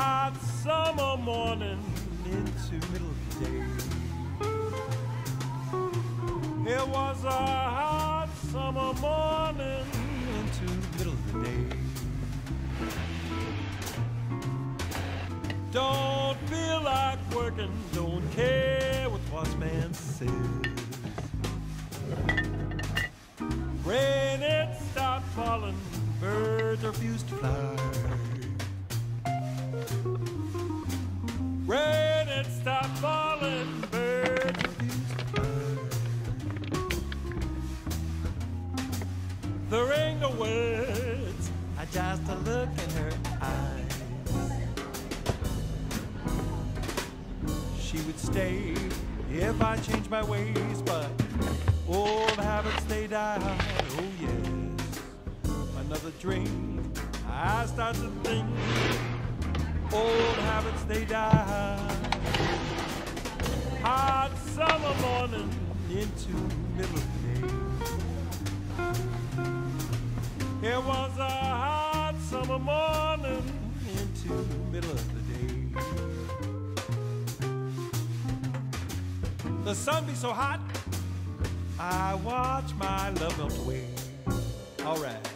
Hot summer morning into middle day. It was a hot summer morning into middle of the day. Don't feel like working, don't care what boss man says. She would stay if I changed my ways, but oh, old habits they die. Oh yes, another drink, I start to think. Old habits they die. Hot summer morning into middle day. The sun be so hot, I watch my love melt away. All right.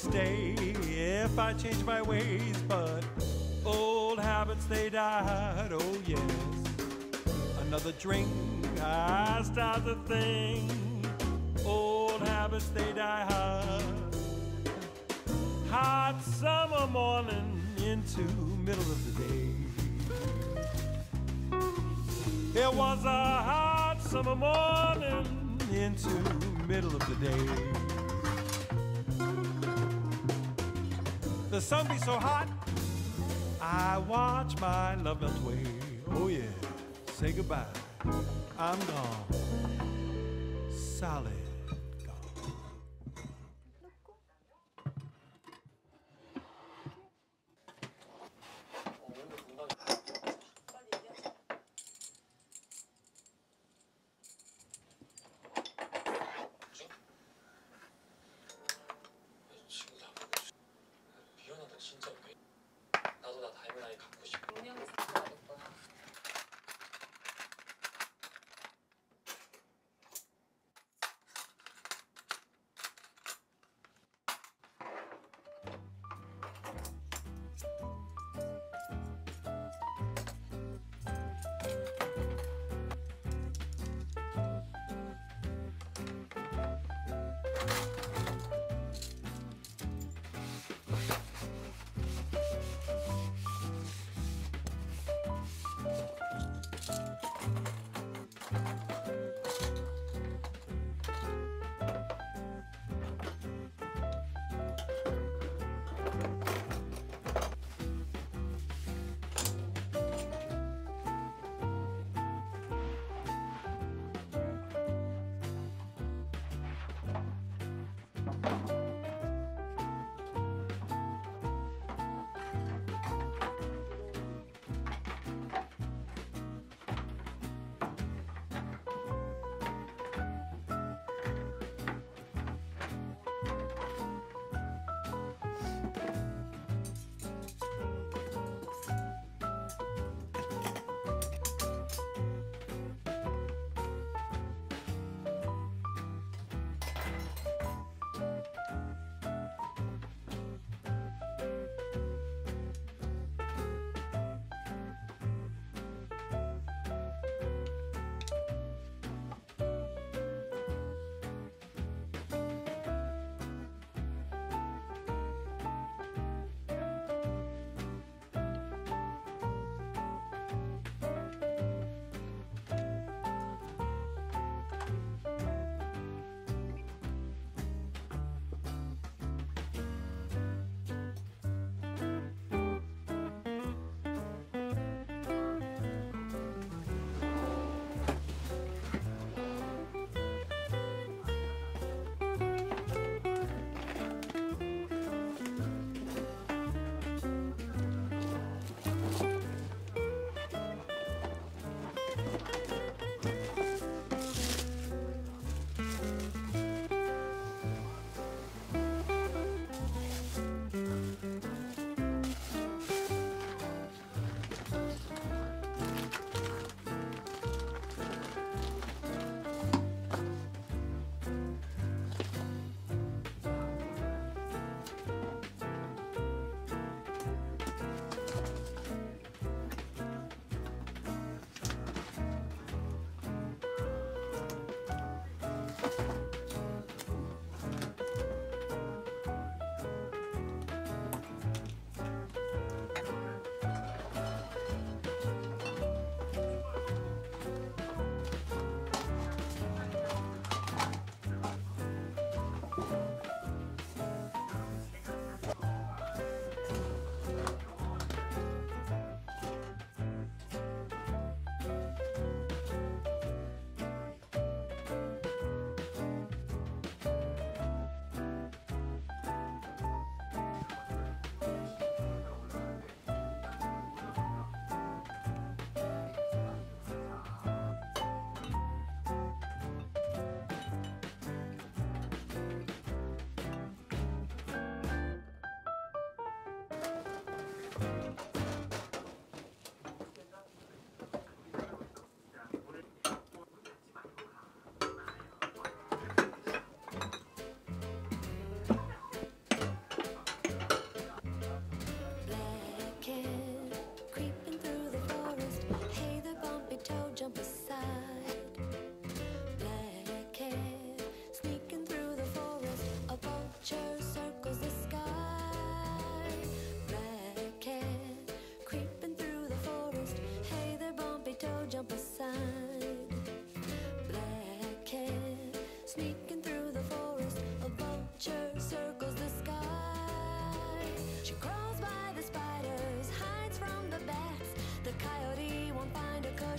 Stay if I changed my ways, but old habits they died. Oh yes, another drink, I start to think. Old habits they die hard. Hot summer morning into middle of the day. It was a hot summer morning into middle of the day. The sun be so hot, I watch my love melt away. Oh yeah, say goodbye. I'm gone, solid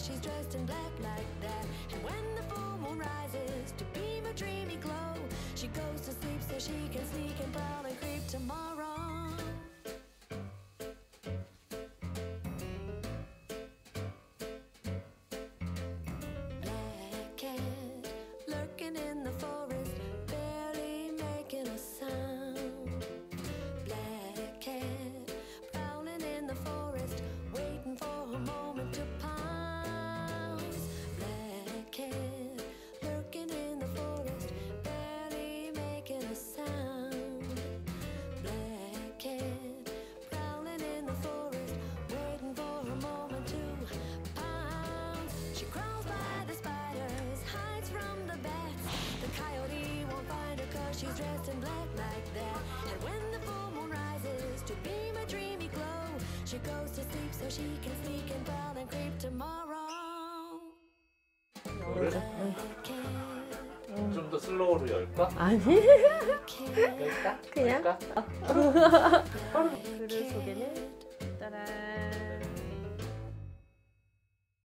she's dressed in black like that. And when the full moon rises to beam a dreamy glow, she goes to sleep so she can sneak and prowl and creep tomorrow. She's dressed in black like that. And when the full moon rises to beam a dreamy glow, she goes to sleep so she can sneak and prowl and creep tomorrow. 좀 더 슬로우로 열까? 아니 열까? 그냥? 열까? 글을 소개는 따란